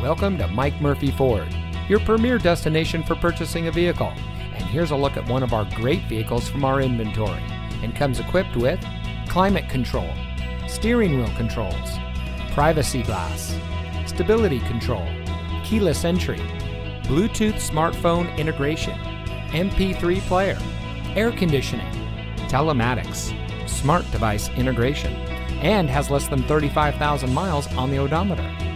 Welcome to Mike Murphy Ford, your premier destination for purchasing a vehicle. And here's a look at one of our great vehicles from our inventory and comes equipped with climate control, steering wheel controls, privacy glass, stability control, keyless entry, Bluetooth smartphone integration, MP3 player, air conditioning, telematics, smart device integration, and has less than 35,000 miles on the odometer.